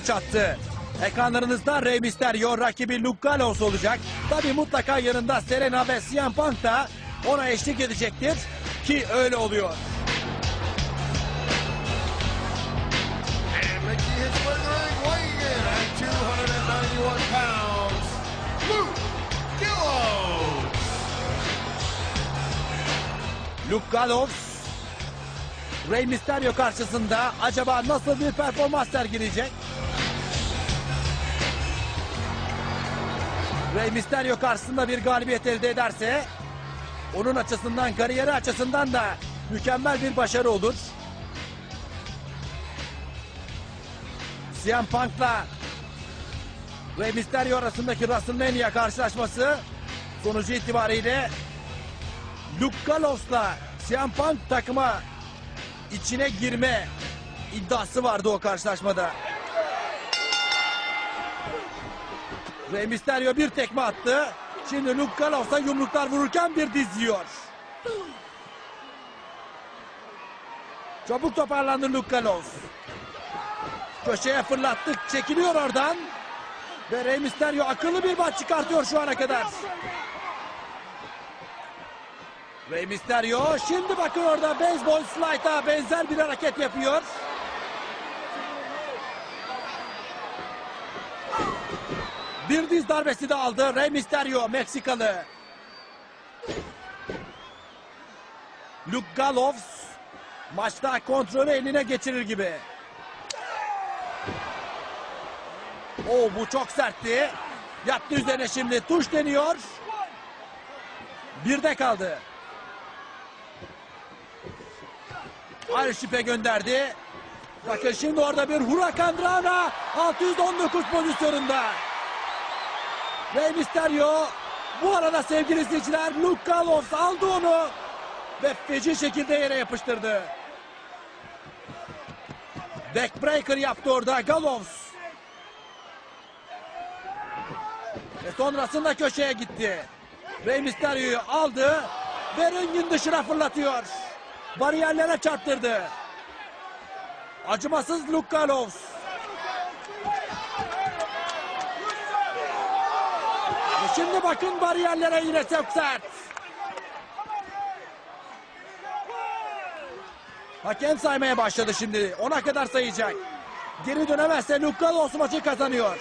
çattı. Ekranlarınızda Rey Mysterio rakibi Luke Gallows olacak. Tabi mutlaka yanında Serena ve CM Punk da ona eşlik edecektir. Ki öyle oluyor. And Mickey hits for the ring, weighing in at 291 pounds, Luke Gallows. Luke Gallows Rey Mysterio karşısında acaba nasıl bir performans sergileyecek? Rey Mysterio karşısında bir galibiyet elde ederse onun açısından kariyeri açısından da mükemmel bir başarı olur. CM Punk'la Rey Mysterio arasındaki WrestleMania karşılaşması sonucu itibariyle Luke Gallows'la CM Punk takıma içine girme iddiası vardı o karşılaşmada. Rey Mysterio bir tekme attı. Şimdi Luke Gallows'a yumruklar vururken bir diz yiyor. Çabuk toparlandı Luke Gallows. Köşeye fırlattık, çekiliyor oradan. Ve Rey Mysterio akıllı bir maç çıkartıyor şu ana kadar. Rey Mysterio şimdi bakın orada beyzbol slide'a benzer bir hareket yapıyor. Bir diz darbesi de aldı Rey Mysterio Meksikalı. Luke Gallows maçta kontrolü eline geçirir gibi. Oo bu çok sertti. Yattı üzerine şimdi tuş deniyor. Bir de kaldı. Ayrı şipe gönderdi. Bakın şimdi orada bir Huracan Rana 619 pozisyonunda. Rey Mysterio bu arada sevgili izleyiciler Luke Gallows aldı onu ve feci şekilde yere yapıştırdı. Backbreaker yaptı orada Gallows. Ve sonrasında köşeye gitti. Rey Mysterio'yu aldı ve ringin dışına fırlatıyor. Bariyerlere çarptırdı. Acımasız Luke Gallows. Ve şimdi bakın bariyerlere yine çok sert. Hakem saymaya başladı şimdi. Ona kadar sayacak. Geri dönemezse Luke Gallows maçı kazanıyor.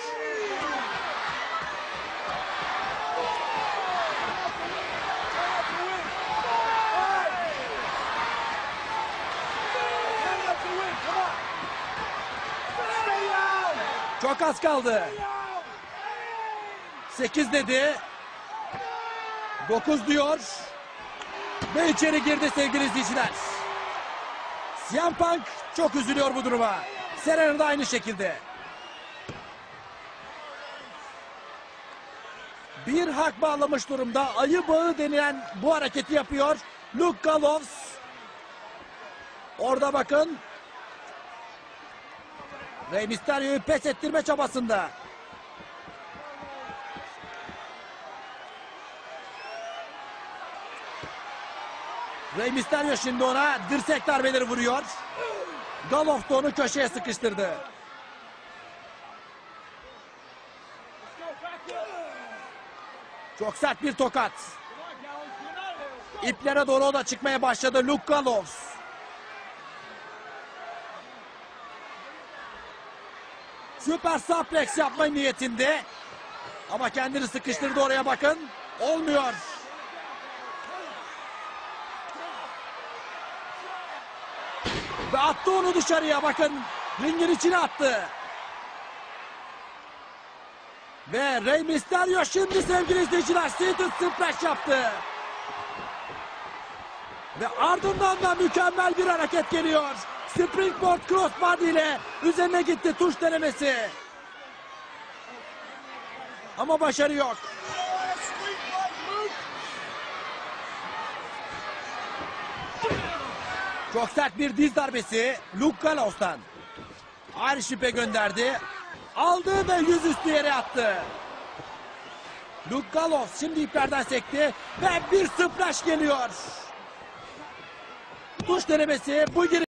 Çok az kaldı. 8 dedi. 9 diyor. Ve içeri girdi sevgili izleyiciler. CM Punk çok üzülüyor bu duruma. Serena da aynı şekilde. Bir hak bağlamış durumda. Ayı bağı denilen bu hareketi yapıyor. Luke Gallows. Orada bakın. Rey Mysterio'yu pes ettirme çabasında. Rey Mysterio şimdi ona dirsek darbeleri vuruyor. Gallows da onu köşeye sıkıştırdı. Çok sert bir tokat. İplere doğru da çıkmaya başladı Luke Gallows. Süper suplex yapma niyetinde. Ama kendini sıkıştırdı oraya bakın. Olmuyor. Ve attı onu dışarıya bakın. Ringin içine attı. Ve Rey Mysterio şimdi sevgili izleyiciler Seated Splash yaptı. Ve ardından da mükemmel bir hareket geliyor. Springboard crossbody ile üzerine gitti tuş denemesi. Ama başarı yok. Çok sert bir diz darbesi Luke Gallows'tan. Ayrı şipe gönderdi. Aldı ve yüzüstü yere attı. Luke Gallows şimdi iplerden sekti ve bir splash geliyor. Tuş denemesi bu giri.